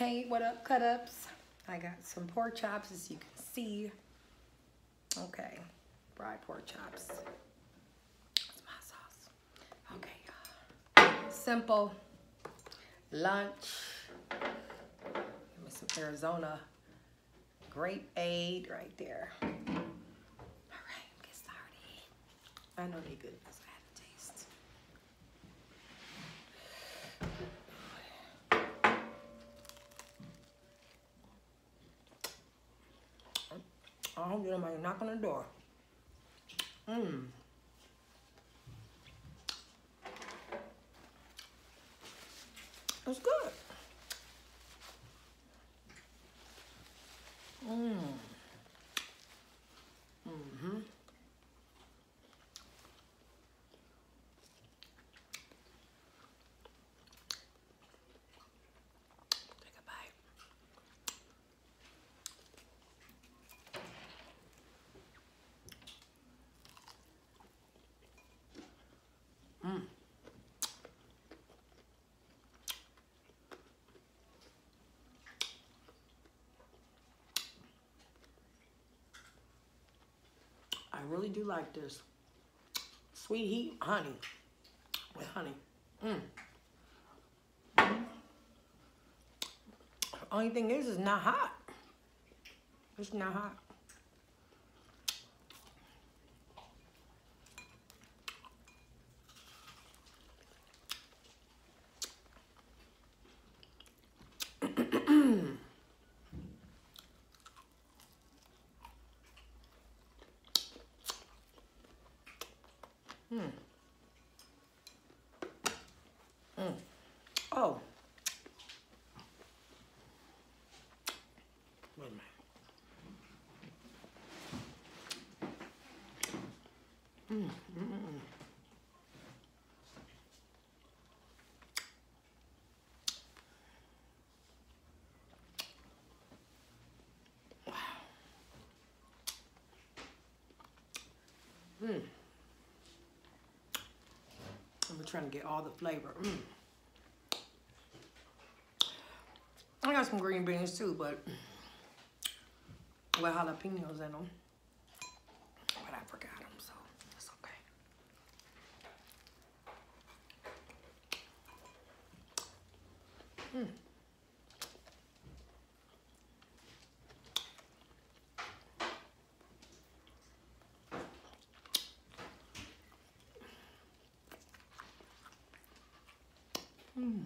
Hey, what up, cut ups? I got some pork chops as you can see. Okay, fried pork chops. That's my sauce. Okay, simple lunch. Give me some Arizona Grapeade right there. All right, get started. I know they good because I had a taste. I hope nobody knock on the door. Mmm. It's good. Mmm. I really do like this. Sweet heat honey. With honey. Mm. Only thing is, it's not hot. It's not hot. Hmm. Mm. Oh. Wait a minute. Mm. Mm. I'm trying to get all the flavor. Mm. I got some green beans too, but with jalapenos in them. But I forgot them, so it's okay. Mm. Mm.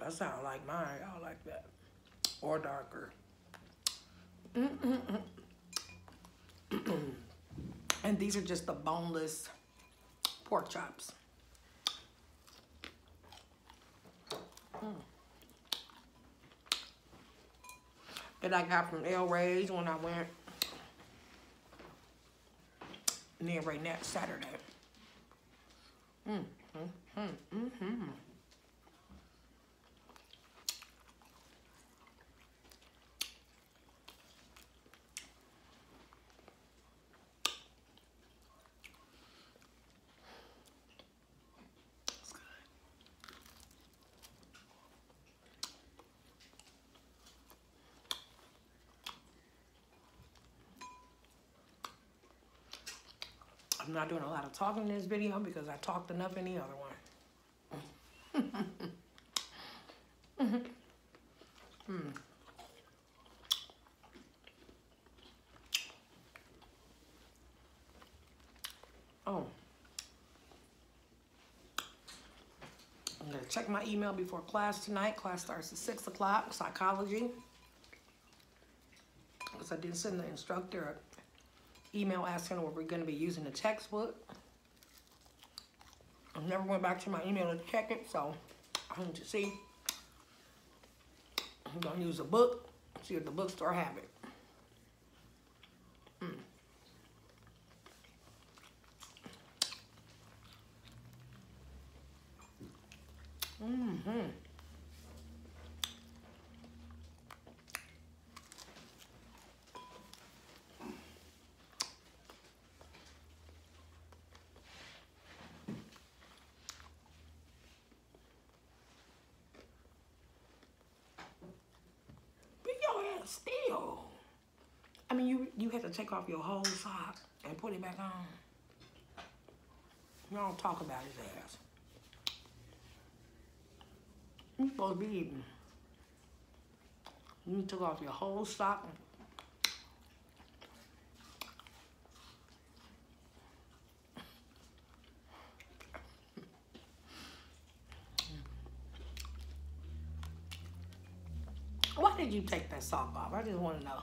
That sounds like mine. Y'all like that. Or darker. Mm and these are just the boneless pork chops. Mm. That I got from El Rey's when I went near right next Saturday. Mm, mm, mm, mm. It's good. I'm not doing a lot of talking in this video because I talked enough in the other one. mm. Oh. I'm to check my email before class tonight. Class starts at 6 o'clock, psychology. Because I didn't send the instructor an email asking if we're going to be using the textbook. I never went back to my email to check it, so I need to see. I'm going to use a book, see if the bookstore have it. Mm. Mm-hmm. still. I mean, you you have to take off your whole sock and put it back on. You don't talk about his ass. You supposed to be eating. You took off your whole sock did you take that sock off? I just want to know.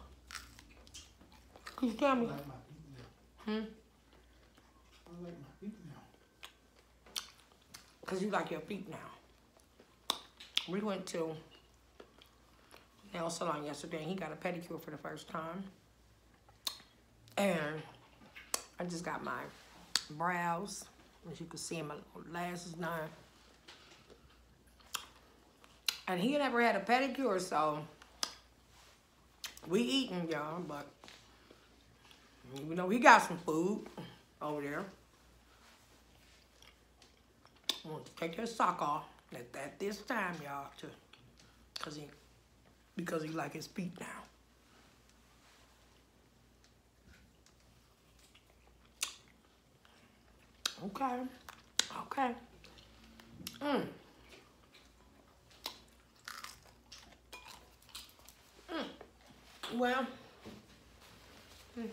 Can you tell I me? like my feet now. Hmm? I like my feet now. Because you like your feet now. We went to nail salon yesterday and he got a pedicure for the first time. And I just got my brows. As you can see, in my lashes done. And he never had a pedicure, so we eating, y'all, but you know, he got some food over there. Want to take that sock off at, at this time, y'all, too. cause he, because he like his feet now. Okay, okay. Mm. Well, mm.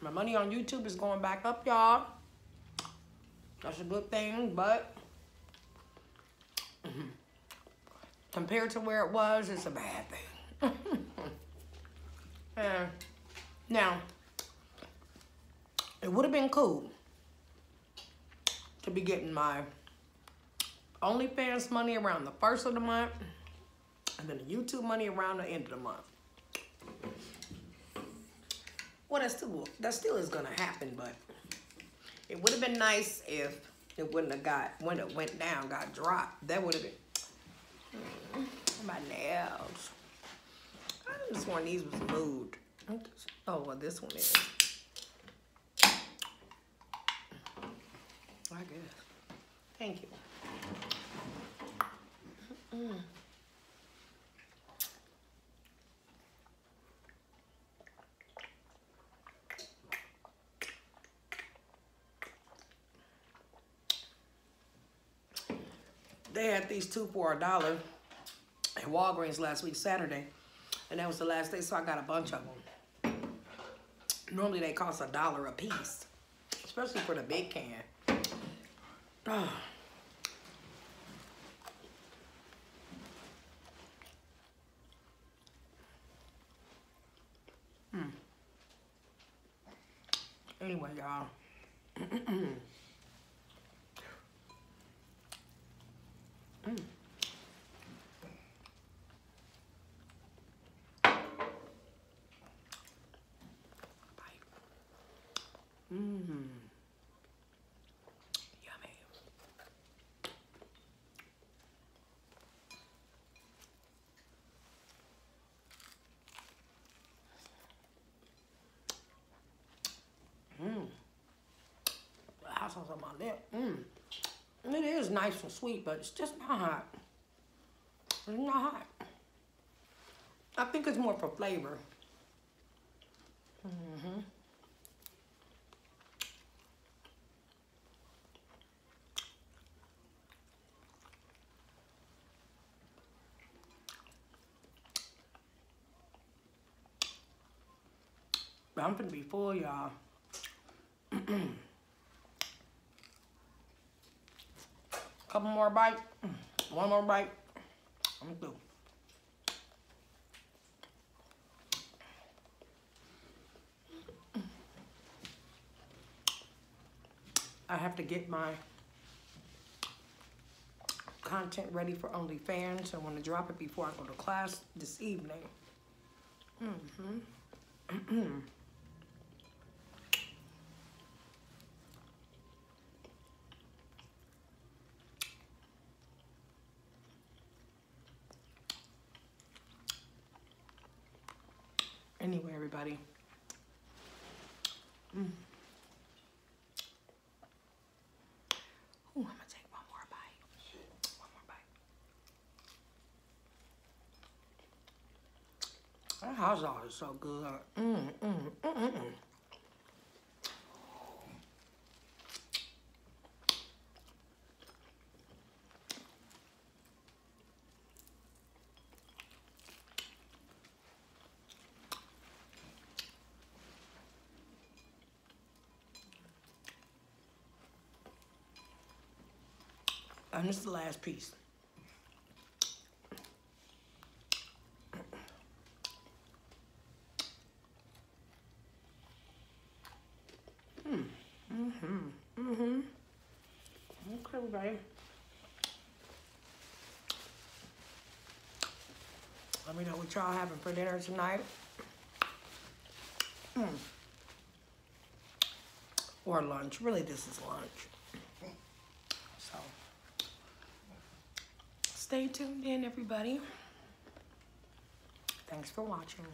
my money on YouTube is going back up, y'all. That's a good thing, but compared to where it was, it's a bad thing. now, it would have been cool to be getting my OnlyFans money around the first of the month and then the YouTube money around the end of the month. Well, that still, that still is gonna happen, but it would have been nice if it wouldn't have got, when it went down, got dropped. That would have been, mm, my nails. I just one these was moved. Oh, well, this one is. I guess. Thank you. Mm. They had these two for a dollar at Walgreens last week, Saturday. And that was the last day, so I got a bunch of them. Normally they cost a dollar a piece, especially for the big can. Hmm. Anyway, y'all. Mmm. Yummy. Mmm. On my lip. Mmm. It is nice and sweet, but it's just not hot. It's not hot. I think it's more for flavor. Mm-hmm. I'm gonna be full, y'all. Couple more bites. One more bite. I'm through. I have to get my content ready for OnlyFans. I want to drop it before I go to class this evening. Mm-hmm. Anyway, everybody. Mm. Ooh, I'm gonna take one more bite. One more bite. That hot sauce is so good. Mm, mm, mm, mm, mm. And this is the last piece. Hmm. Mm-hmm. Mm-hmm. Okay, babe. Let me know what y'all having for dinner tonight. Mm. Or lunch. Really, this is lunch. So, stay tuned in, everybody. Thanks for watching.